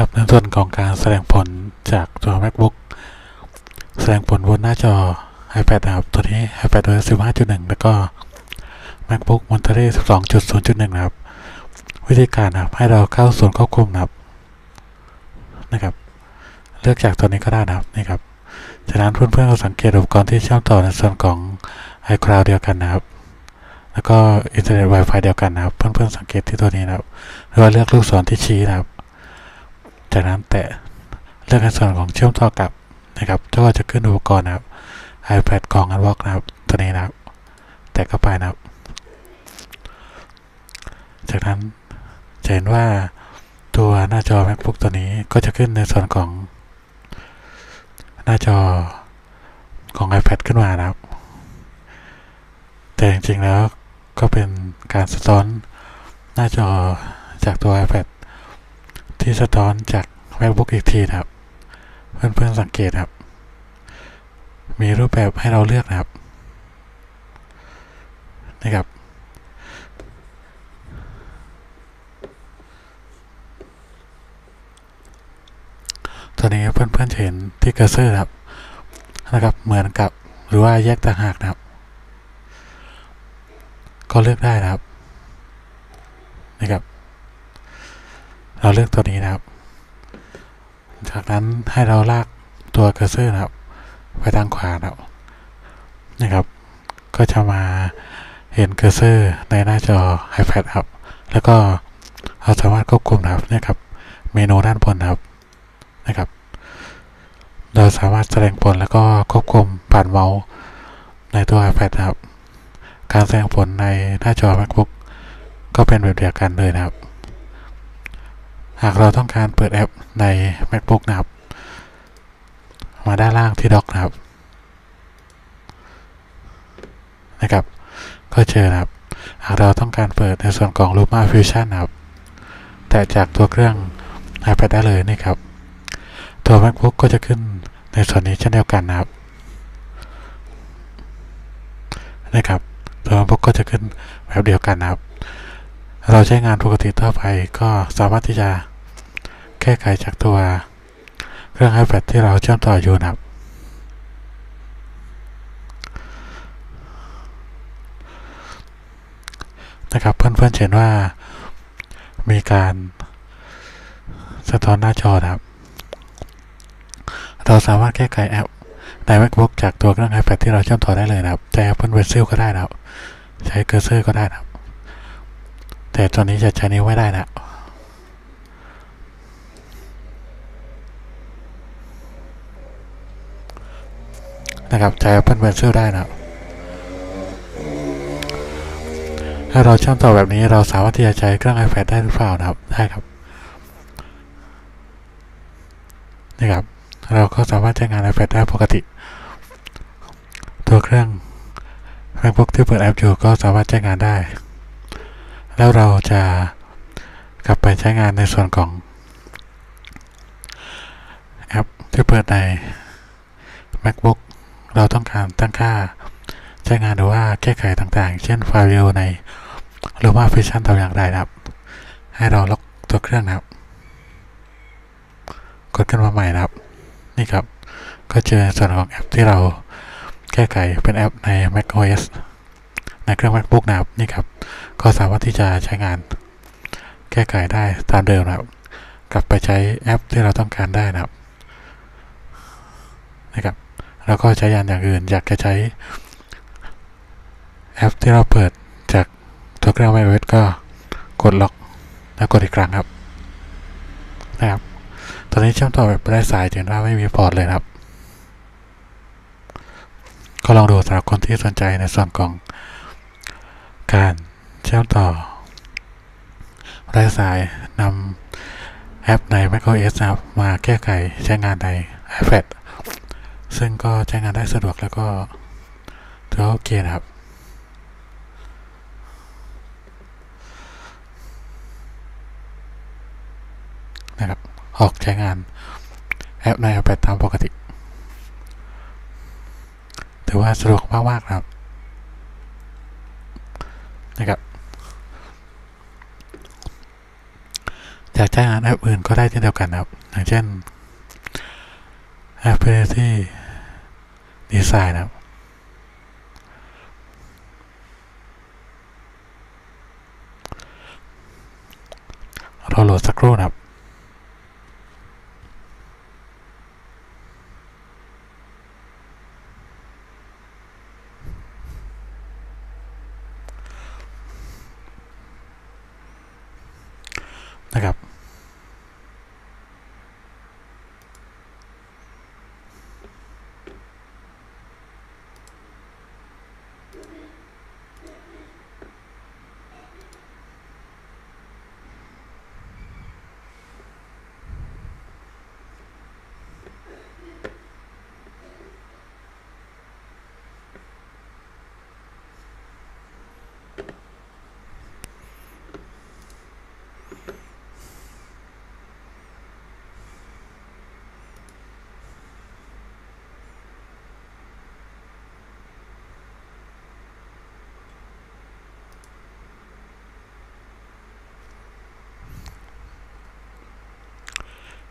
ครับในส่วนของการแสดงผลจากตัว macbook แสดงผลบนหน้าจอ iPad นะครับตัวนี้ iPad OS 15.1 แล้วก็ macbook monterey 12.0.1 นะครับ วิธีการนะครับให้เราเข้าส่วนควบคุมนะครับนะครับ เลือกจากตัวนี้ก็ได้นะครับนี่ครับจากนั้นเพื่อนๆก็สังเกตอุปกรณ์ที่เชื่อมต่อในส่วนของ iCloud เดียวกันนะครับ แล้วก็อินเทอร์เน็ต Wi-Fi เดียวกันนะครับ เพื่อนๆสังเกตที่ตัวนี้นะครับหรือว่าเลือกลูกศรที่ชี้นะครับ จากนั้นแตะเลือกในส่วนของเชื่อมต่อกับนะครับก็จะขึ้นอุปกรณ์นะครับ iPad กลอง Unlock นะครับตัวนี้นะครับ แตะเข้าไปนะครับ จากนั้นจะเห็นว่าตัวหน้าจอ MacBook ตัวนี้ก็จะขึ้นในส่วนของ หน้าจอของ iPad ขึ้นมานะครับ แต่จริงๆแล้วก็เป็นการสะท้อนหน้าจอจากตัว iPad ที่สะท้อนจาก MacBook อีกทีนะครับ เพื่อนๆสังเกตครับ มีรูปแบบให้เราเลือกนะครับนะครับตอนนี้เพื่อนๆเห็นที่เคอร์เซอร์ครับนะครับ เหมือนกับหรือว่าแยกต่างหากนะครับ ก็เลือกได้นะครับนะครับ เราเลือกตัวนี้นะครับ จากนั้นให้เราลากตัว cursor นะครับ ไปทางขวาครับนะครับ ก็จะมาเห็น cursor ในหน้าจอ iPad ครับ แล้วก็เราสามารถควบคุมนะครับเนี่ยครับ เมนูด้านบนครับนะครับ เราสามารถแสดงผลแล้วก็ควบคุมผ่านเมาส์ในตัว iPad นะครับ การแสดงผลในหน้าจอ MacBook ก็เป็นแบบเดียวกันเลยนะครับ หากเราต้องการเปิดแอปใน MacBook นะครับ มาด้านล่างที่ด็อกนะครับ นะครับ ก็เจอนะครับ หากเราต้องการเปิดในส่วนของ Luma Fusion นะครับ แต่จากตัวเครื่อง iPad ได้เลยนี่ครับ ตัว MacBook ก็จะขึ้นในส่วนนี้เช่นเดียวกันนะครับนะครับตัว MacBook ก็จะขึ้นแบบเดียวกันนะครับ เราใช้งานปกติทั่วไปก็สามารถที่จะแก้ไขจากตัวเครื่อง iPad ที่เราเชื่อมต่ออยู่นะครับ นะครับเพื่อนๆเห็นว่ามีการสะท้อนหน้าจอนะครับ เราสามารถแก้ไขแอปใน MacBook จากตัวเครื่อง iPad ที่เราเชื่อมต่อได้เลยนะครับใช้ Apple Pencil ก็ได้นะครับ ใช้เคอร์เซอร์ก็ได้นะครับ แต่ตัวนี้จะใช้นิ้วไม่ได้นะนะครับใช้ Apple Pencil ได้นะครับถ้าเราเชื่อมต่อแบบนี้เราสามารถที่จะใช้เครื่อง iPad ได้หรือเปล่านะครับ ได้ครับนี่ครับ เราก็สามารถใช้งาน iPad ได้ปกติ ตัวเครื่อง MacBook ที่เปิดแอปอยู่ก็สามารถใช้งานได้ แล้วเราจะกลับไปใช้งานในส่วนของแอปที่เปิดใน MacBook เราต้องการตั้งค่าใช้งานหรือว่าแก้ไขต่างๆ เช่นไฟล์วิดีโอใน หรือว่าฟิชชั่นทำอย่างไรนะครับ ให้เราล็อกตัวเครื่องนะครับ กดขึ้นมาใหม่นะครับ นี่ครับ ก็เจอส่วนของแอปที่เราแก้ไขเป็นแอปใน macOS ในเครื่อง MacBook นะครับนี่ครับ ก็สามารถที่จะใช้งานแก้ไขได้ตามเดิมนะครับ กลับไปใช้แอปที่เราต้องการได้นะครับนะครับ แล้วก็ใช้ยานอย่างอื่น อยากจะใช้แอปที่เราเปิดจากตัวเครื่อง iOS ก็กดล็อกแล้วกดอีกครั้งครับนะครับ ตอนนี้เชื่อมต่อแบบไร้สายถึงว่าไม่มีพอร์ตเลยครับ ก็ลองดูสำหรับคนที่สนใจในส่วนของ การเชื่อมต่อไร้สายนำแอปใน macOS ครับมาแก้ไขใช้งานใน iPad ซึ่งก็ใช้งานได้สะดวกแล้วก็ถือว่าโอเคนะครับนะครับ ออกใช้งานแอปใน iPad ตามปกติ ถือว่าสะดวกมากๆนะครับ นะครับจากใช้งานแอปอื่นก็ได้เช่นเดียวกันนะครับ อย่างเช่นแอปที่ดีไซน์นะครับรอโหลดสักครู่นะครับ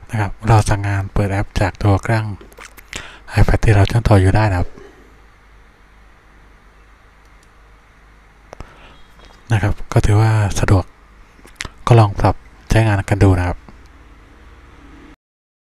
นะครับ เราสั่งงานเปิดแอปจากตัวเครื่อง iPad ที่เราเชื่อมต่ออยู่ได้นะครับ นะครับ ก็ถือว่าสะดวกก็ลองปรับใช้งานกันดูนะครับ